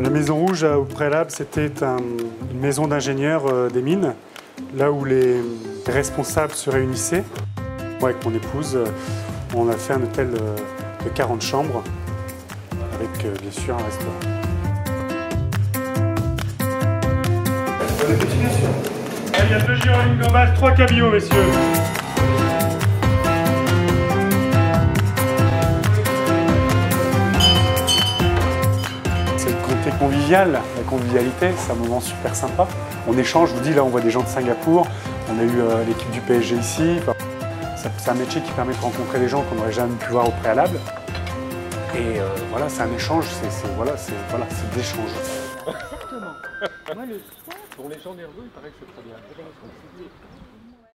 Maison Rouge, au préalable, c'était un- une maison d'ingénieurs euh, des mines, là où les responsables se réunissaient. Moi, avec mon épouse, euh, on a fait un hôtel euh, de 40 chambres, avec euh, bien sûr un restaurant. Il y a deux gyrolignes gambas, trois cabillauds, messieurs. Côté convivial, la convivialité, c'est un moment super sympa. On échange, je vous dis, là on voit des gens de Singapour, on a eu euh, l'équipe du PSG ici. C'est un métier qui permet de rencontrer des gens qu'on n'aurait jamais pu voir au préalable. Et euh, voilà, c'est un échange, c'est c'est- voilà, c'est voilà, c'est de l'échange. Exactement. Moi, le soir, Pour les gens nerveux, il paraît que c'est très bien.